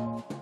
Bye.